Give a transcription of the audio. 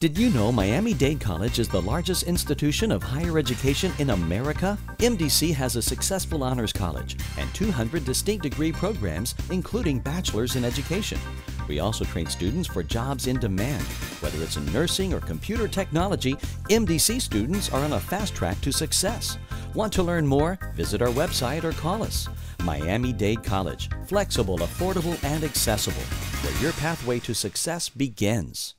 Did you know Miami Dade College is the largest institution of higher education in America? MDC has a successful honors college and 200 distinct degree programs, including bachelor's in education. We also train students for jobs in demand. Whether it's in nursing or computer technology, MDC students are on a fast track to success. Want to learn more? Visit our website or call us. Miami Dade College, flexible, affordable, and accessible, where your pathway to success begins.